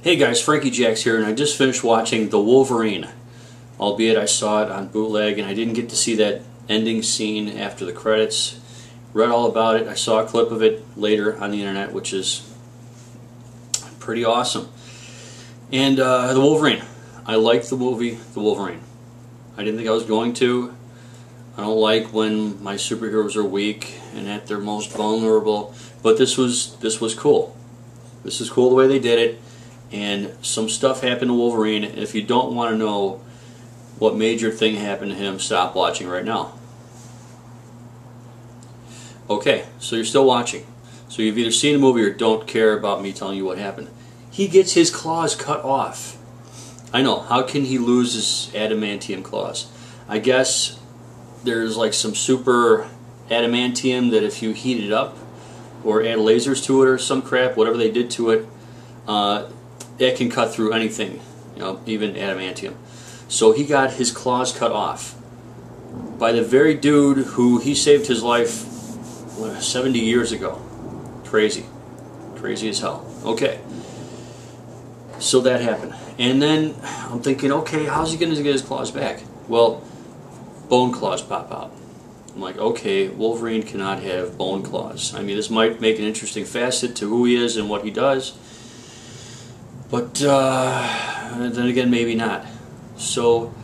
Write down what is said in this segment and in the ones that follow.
Hey guys, Frankie Jax here, and I just finished watching The Wolverine. Albeit I saw it on bootleg, and I didn't get to see that ending scene after the credits. Read all about it. I saw a clip of it later on the internet, which is pretty awesome. And uh, The Wolverine. I liked the movie The Wolverine. I didn't think I was going to. I don't like when my superheroes are weak and at their most vulnerable. But this was this was cool. This is cool the way they did it. And some stuff happened to Wolverine. If you don't want to know what major thing happened to him, stop watching right now. Okay, so you're still watching. So you've either seen the movie or don't care about me telling you what happened. He gets his claws cut off. I know, how can he lose his adamantium claws? I guess there's like some super adamantium that if you heat it up or add lasers to it or some crap, whatever they did to it, uh, it can cut through anything, you know, even adamantium. So he got his claws cut off by the very dude who he saved his life what, 70 years ago. Crazy. Crazy as hell. Okay. So that happened. And then I'm thinking, okay, how's he going to get his claws back? Well, bone claws pop out. I'm like, okay, Wolverine cannot have bone claws. I mean, this might make an interesting facet to who he is and what he does. But uh, then again, maybe not. So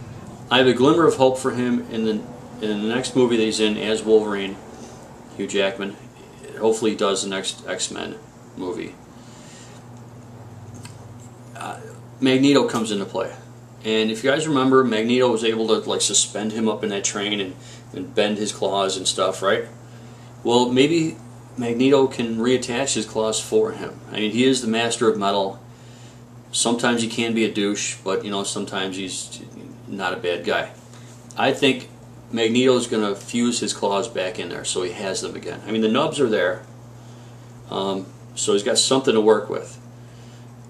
I have a glimmer of hope for him in the in the next movie that he's in as Wolverine, Hugh Jackman. Hopefully, he does the next X Men movie. Uh, Magneto comes into play. And if you guys remember, Magneto was able to like suspend him up in that train and, and bend his claws and stuff, right? Well, maybe Magneto can reattach his claws for him. I mean, he is the master of metal. Sometimes he can be a douche, but you know, sometimes he's not a bad guy. I think Magneto's going to fuse his claws back in there so he has them again. I mean, the nubs are there, um, so he's got something to work with.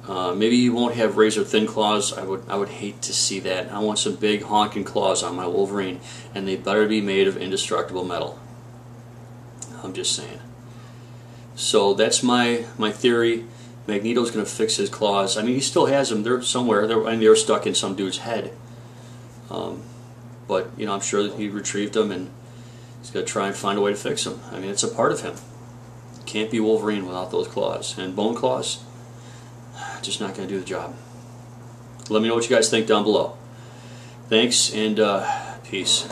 Uh, maybe he won't have razor thin claws. I would I would hate to see that. I want some big honking claws on my Wolverine, and they better be made of indestructible metal. I'm just saying. So that's my my theory. Magneto's going to fix his claws. I mean, he still has them. They're somewhere. They're, I mean, they're stuck in some dude's head. Um, but you know, I'm sure that he retrieved them, and he's going to try and find a way to fix them. I mean, it's a part of him. Can't be Wolverine without those claws and bone claws just not going to do the job. Let me know what you guys think down below. Thanks and uh, peace.